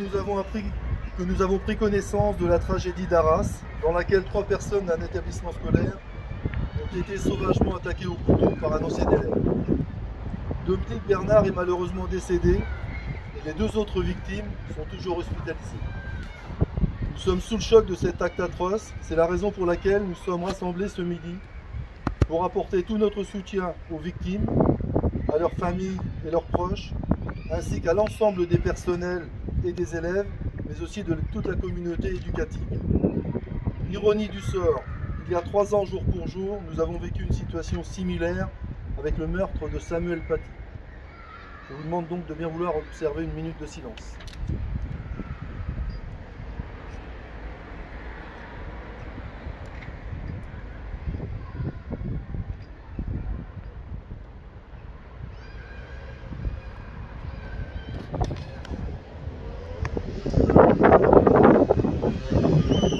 nous avons appris que nous avons pris connaissance de la tragédie d'Arras, dans laquelle trois personnes d'un établissement scolaire ont été sauvagement attaquées au couteau par un ancien élève. Dominique Bernard est malheureusement décédé et les deux autres victimes sont toujours hospitalisées. Nous sommes sous le choc de cet acte atroce, c'est la raison pour laquelle nous sommes rassemblés ce midi pour apporter tout notre soutien aux victimes, à leurs familles et leurs proches, ainsi qu'à l'ensemble des personnels et des élèves, mais aussi de toute la communauté éducative. Ironie du sort, il y a trois ans jour pour jour, nous avons vécu une situation similaire avec le meurtre de Samuel Paty. Je vous demande donc de bien vouloir observer une minute de silence. Thank you.